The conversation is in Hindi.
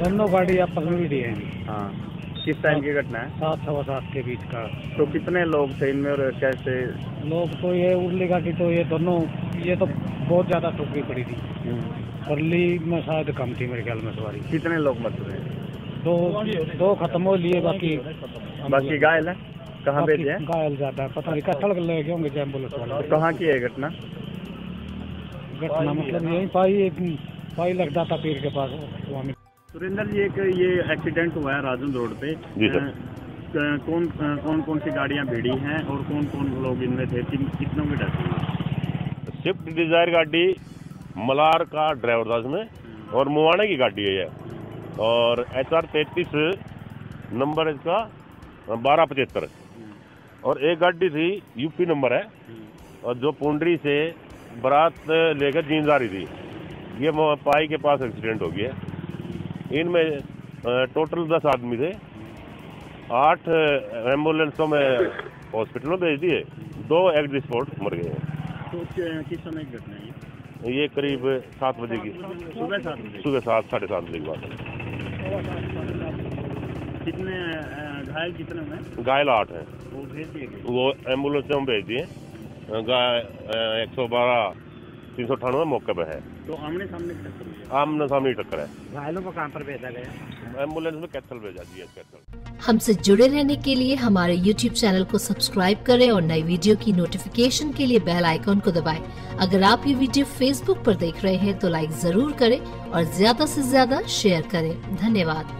दोनों गाड़ी आपस में भिड़ी है। हाँ किस टाइम की घटना है? सात सवा सात के बीच का। तो कितने लोग थे इनमें और कैसे? लोग तो ये उर्ली गाड़ी तो ये दोनों ये तो बहुत ज़्यादा ठोकी पड़ी थी। उर्ली में शायद कम थी मेरे ख्याल में सवारी। कितने लोग मर चुके हैं? दो दो खत्म हो लिए बाकी बाकी घायल है? कहाँ भेजे घायल ज़्यादा पता नहीं कटल ले गए होंगे एंबुलेंस वाले। तो कहाँ की है घटना? घटना मतलब यही पाई पाई लग जाता पीर के पास स्वामी। सुरेंद्र जी एक ये एक्सीडेंट हुआ है राजन रोड पे। जी सर। कौन कौन कौन सी गाड़ियाँ भिड़ी हैं और कौन कौन लोग इनमें थे? कितनों की डेथ हुई? स्विफ्ट डिज़ायर गाड़ी मलार का ड्राइवर था इसमें और मुआने की गाड़ी है ये। और एच आर तैतीस नंबर इसका बारह पचहत्तर। और एक गाड़ी थी यूपी नंबर है। और जो पुंडरी से बारात लेकर जींद आ रही थी। ये पाई के पास एक्सीडेंट हो गया इनमें टोटल दस आदमी थे। आठ एम्बुलेंसों में हॉस्पिटल में भेज दिए। दो एग्ड स्पॉट मर गए। हैं तो किस समय घटना है ये? करीब सात बजे की। सुबह सात साढ़े सात बजे की बात है। कितने घायल कितने घायल आठ हैं। वो भेज दिए वो एंबुलेंस में भेज दिए। एक सौ बारह तीन सौ अठानवे मौके पे है। तो आमने सामने टक्कर हुई आमने सामने टक्कर है। घायलों को कहाँ पर भेजा गया? एंबुलेंस में कैथल भेजा दिया कैथल। हमसे जुड़े रहने के लिए हमारे YouTube चैनल को सब्सक्राइब करें और नई वीडियो की नोटिफिकेशन के लिए बेल आइकॉन को दबाएँ। अगर आप ये वीडियो Facebook पर देख रहे हैं तो लाइक ज़रूर करें और ज़्यादा से ज़्यादा शेयर करें। धन्यवाद।